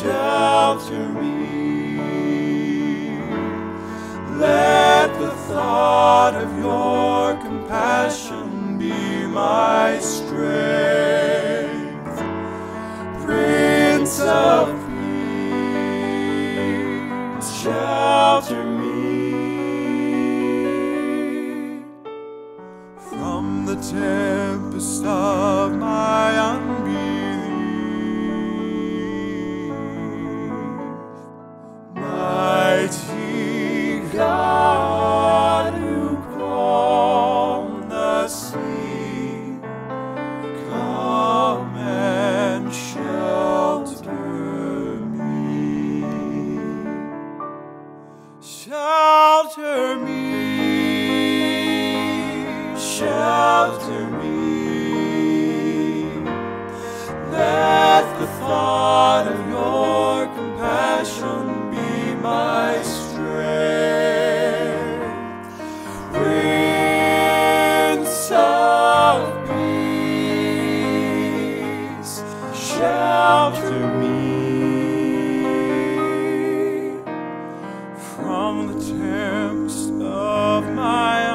shelter me. Let the thought of your compassion be my strength, Prince of Peace, shelter me from the tempest of my Shelter me, shelter me. Let the thought from the tempest of my